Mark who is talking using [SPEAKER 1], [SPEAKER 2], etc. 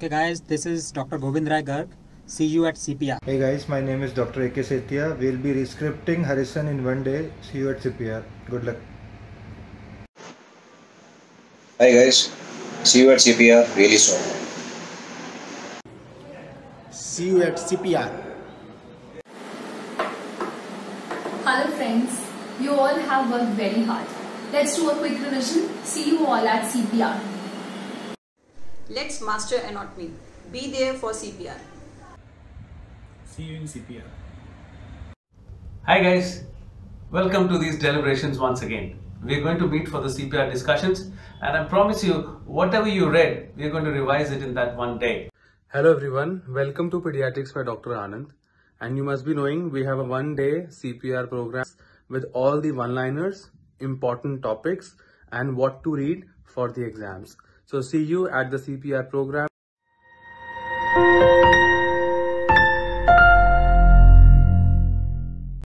[SPEAKER 1] Okay, guys, this is Dr. Govind Rai Garg. See you at CPR.
[SPEAKER 2] Hey guys, my name is Dr. AK Setia. We'll be rescripting Harrison in one day. See you at CPR. Good luck.
[SPEAKER 3] Hi guys, see you at CPR really soon.
[SPEAKER 4] See you at CPR.
[SPEAKER 5] Hello friends, you all have worked very hard. Let's do a quick revision. See you all at CPR.
[SPEAKER 6] Let's master anatomy. Be there for CPR.
[SPEAKER 7] See you in CPR.
[SPEAKER 8] Hi guys, welcome to these deliberations once again. We are going to meet for the CPR discussions and I promise you whatever you read, we are going to revise it in that one day.
[SPEAKER 9] Hello everyone, welcome to Pediatrics by Dr. Anand. And you must be knowing we have a one day CPR program with all the one-liners, important topics and what to read for the exams. So see you at the CPR program.